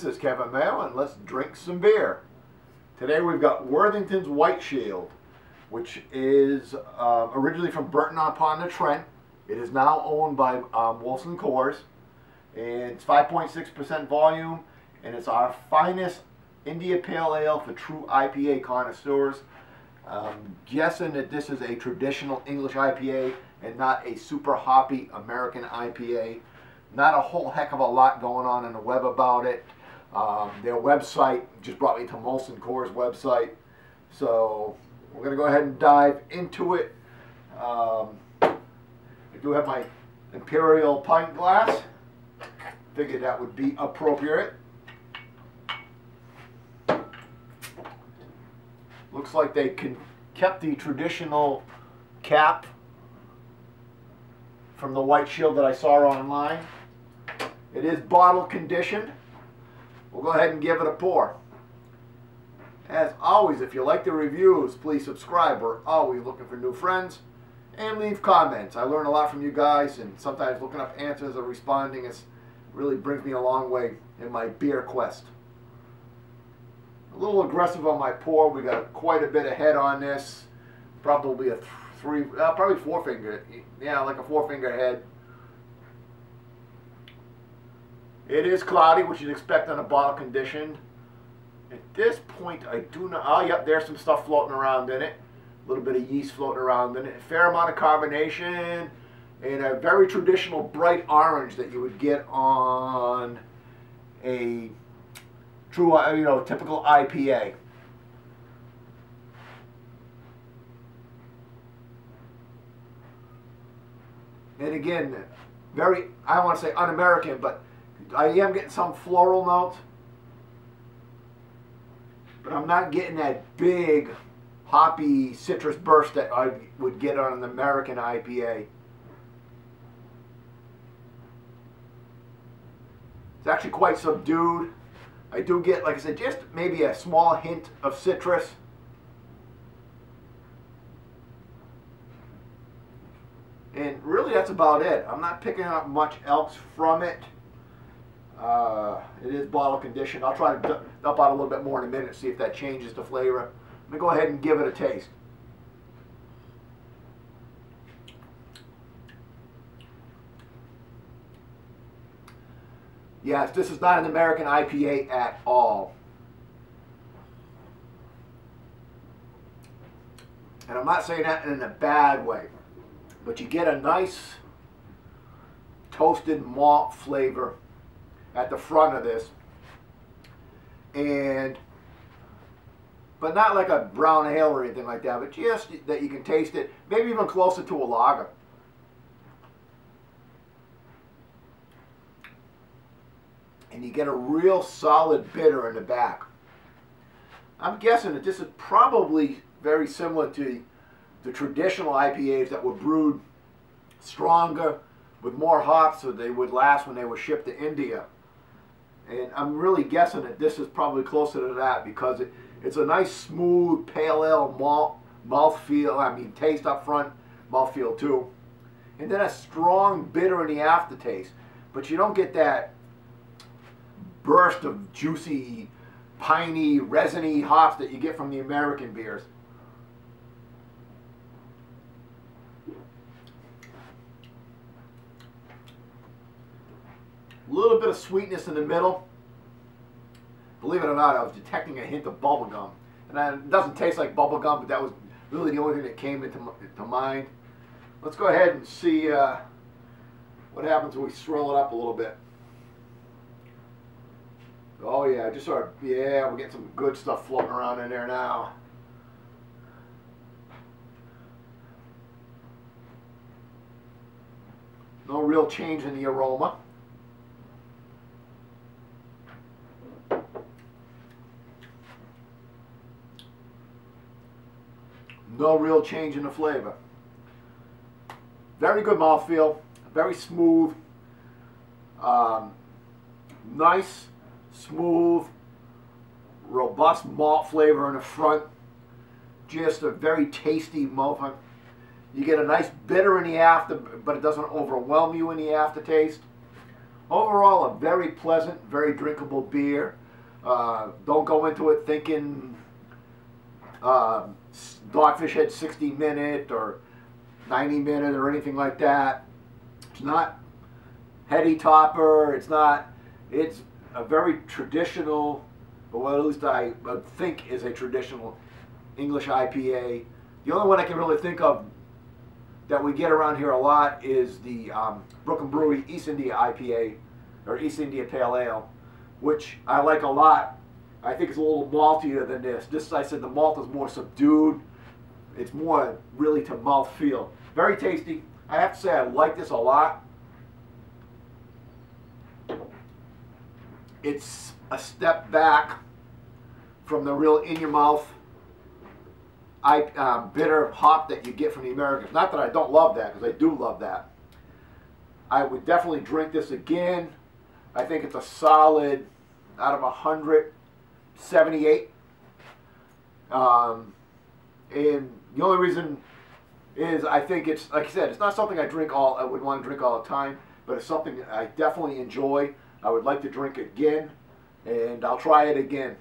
This is Kevin Mayo, and let's drink some beer. Today we've got Worthington's White Shield, which is uh, originally from Burton upon the Trent. It is now owned by um, Molson Coors. It's 5.6% volume, and it's our finest India Pale Ale for true IPA connoisseurs. Um, guessing that this is a traditional English IPA and not a super hoppy American IPA. Not a whole heck of a lot going on in the web about it. Um, their website just brought me to Molson Coors website. So we're going to go ahead and dive into it. Um, I do have my Imperial pint glass. Figured that would be appropriate. Looks like they can, kept the traditional cap from the white shield that I saw online. It is bottle conditioned. We'll go ahead and give it a pour. As always, if you like the reviews, please subscribe. We're always looking for new friends. And leave comments. I learn a lot from you guys, and sometimes looking up answers or responding is really brings me a long way in my beer quest. A little aggressive on my pour. We got quite a bit of head on this. Probably a th three, uh, probably four finger. Yeah, like a four finger head. It is cloudy, which you'd expect on a bottle conditioned. At this point, I do not. Oh, yep, there's some stuff floating around in it. A little bit of yeast floating around in it. A fair amount of carbonation and a very traditional bright orange that you would get on a true, uh, you know, typical IPA. And again, very, I don't want to say un-American, but I am getting some floral notes. But I'm not getting that big hoppy citrus burst that I would get on an American IPA. It's actually quite subdued. I do get, like I said, just maybe a small hint of citrus. And really that's about it. I'm not picking up much else from it. Uh, it is bottle conditioned. I'll try to dump out a little bit more in a minute, see if that changes the flavor. Let me go ahead and give it a taste. Yes, this is not an American IPA at all. And I'm not saying that in a bad way, but you get a nice toasted malt flavor at the front of this. And, but not like a brown ale or anything like that, but just that you can taste it, maybe even closer to a lager. and you get a real solid bitter in the back. I'm guessing that this is probably very similar to the traditional IPAs that were brewed stronger with more hops so they would last when they were shipped to India. And I'm really guessing that this is probably closer to that because it, it's a nice smooth pale ale malt mouthfeel, I mean taste up front, mouthfeel too. And then a strong bitter in the aftertaste. But you don't get that burst of juicy, piney, resiny hops that you get from the American beers. A little bit of sweetness in the middle. Believe it or not, I was detecting a hint of bubblegum. And it doesn't taste like bubblegum, but that was really the only thing that came into, into mind. Let's go ahead and see uh, what happens when we swirl it up a little bit. Oh yeah, just sort of, yeah, we're getting some good stuff floating around in there now. No real change in the aroma. No real change in the flavor. Very good mouthfeel, very smooth, um, nice smooth, robust malt flavor in the front. Just a very tasty mouthfeel. You get a nice bitter in the after, but it doesn't overwhelm you in the aftertaste. overall, a very pleasant, very drinkable beer. Uh, don't go into it thinking uh, Dogfish Head 60 minute or 90 minute or anything like that. It's not heady topper. It's not. It's a very traditional, or at least I think is a traditional English IPA. The only one I can really think of that we get around here a lot is the um, Brooklyn Brewery East India IPA or East India Pale Ale, which I like a lot. I think it's a little maltier than this. This, I said, the malt is more subdued. It's more really to mouth feel. Very tasty. I have to say I like this a lot. It's a step back from the real in your mouth I, um, bitter hop that you get from the Americans. Not that I don't love that, because I do love that. I would definitely drink this again. I think it's a solid out of 178. Um, and the only reason is I think it's, like I said, it's not something I drink all, I would want to drink all the time, but it's something I definitely enjoy. I would like to drink again, and I'll try it again.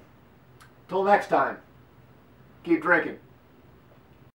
Till next time, keep drinking.